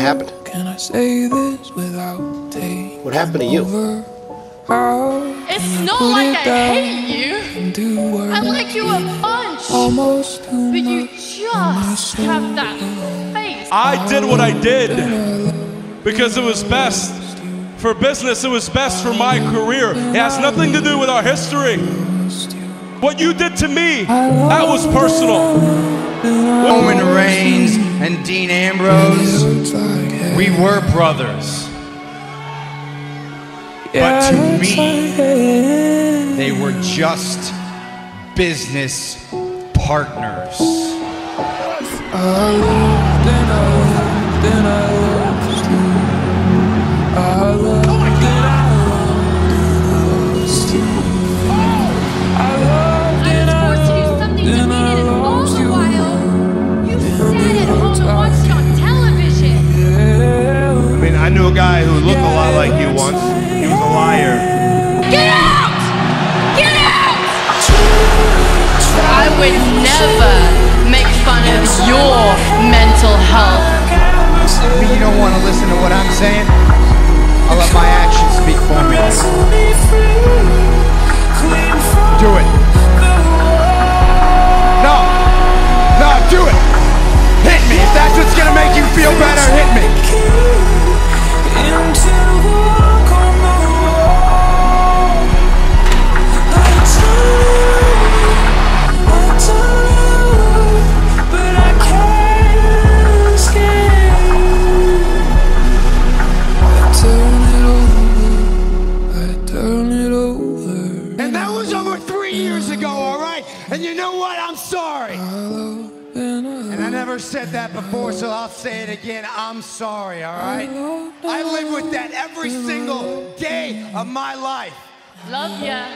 happened? Can I say this without taking What happened to you? over? It's not like it I hate you. do I like you a bunch. almost But you just have that face. I did what I did because it was best for business, it was best for my career. It has nothing to do with our history. What you did to me, that was personal. Roman Reigns and Dean Ambrose, we were brothers. Yeah, to me. They were just business partners. Knew a guy who looked a lot like you once. He was a liar. Get out! Get out! I would never make fun of your mental health. I you don't want to listen to what I'm saying? I'll let my actions speak for me. Three years ago, all right? And you know what? I'm sorry. And I never said that before, so I'll say it again. I'm sorry, all right? I live with that every single day of my life. Love ya.